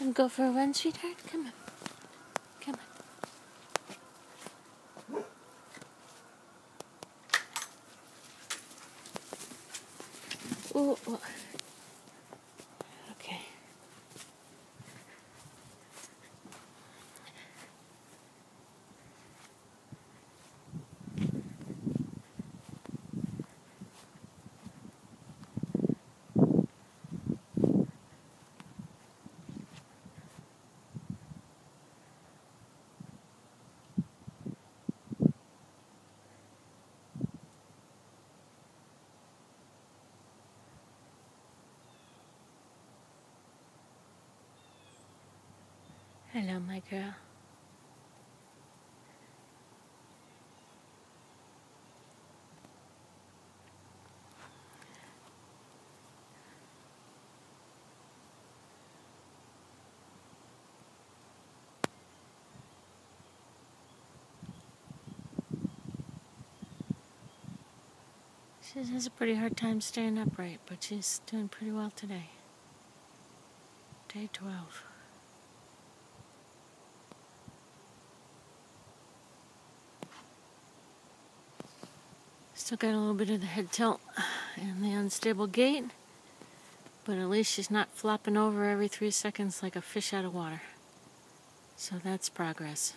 And go for a run, sweetheart? Come on. Come on. Ooh. Hello, my girl. She has a pretty hard time staying upright, but she's doing pretty well today. Day 12. Still got a little bit of the head tilt and the unstable gait, but at least she's not flopping over every three seconds like a fish out of water. So that's progress.